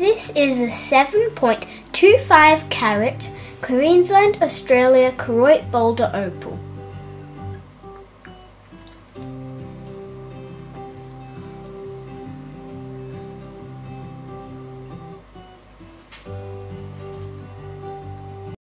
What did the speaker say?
This is a 7.25 carat Queensland, Australia Koroit Boulder Opal.